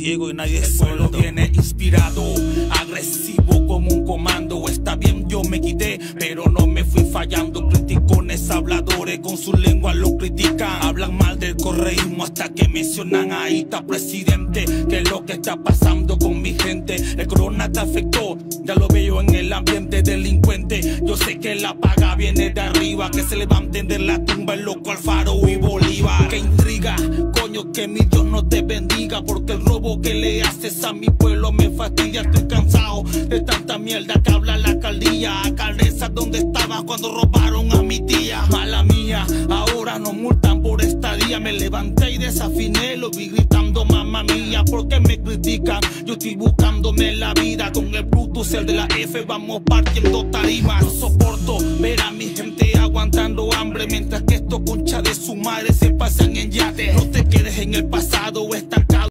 ciego y nadie El pueblo viene inspirado, agresivo como un comando. Está bien, yo me quité, pero no me fui fallando. Criticones, habladores, con su lengua lo critican. Hablan mal del correísmo hasta que mencionan a Ita, presidente. Que es lo que está pasando con mi gente. El corona te afectó, ya lo veo en el ambiente delincuente. Yo sé que la paga viene de arriba, que se levanten de la tumba el loco Alfaro y Bolívar. Que mi Dios no te bendiga, porque el robo que le haces a mi pueblo me fastidia. Estoy cansado de tanta mierda que habla la alcaldía. Alcaldesa, ¿dónde estabas cuando robaron a mi tía? Mala mía, ahora nos multan por esta día. Me levanté y desafiné, lo vi gritando, mamá mía, ¿por qué me critican? Yo estoy buscándome la vida con el Brutus, el de la F, vamos partiendo tarimas. No soporto ver a mi gente aguantando hambre mientras que estos concha de su madre se pasan en yate. No te quedes en el pasado estancado.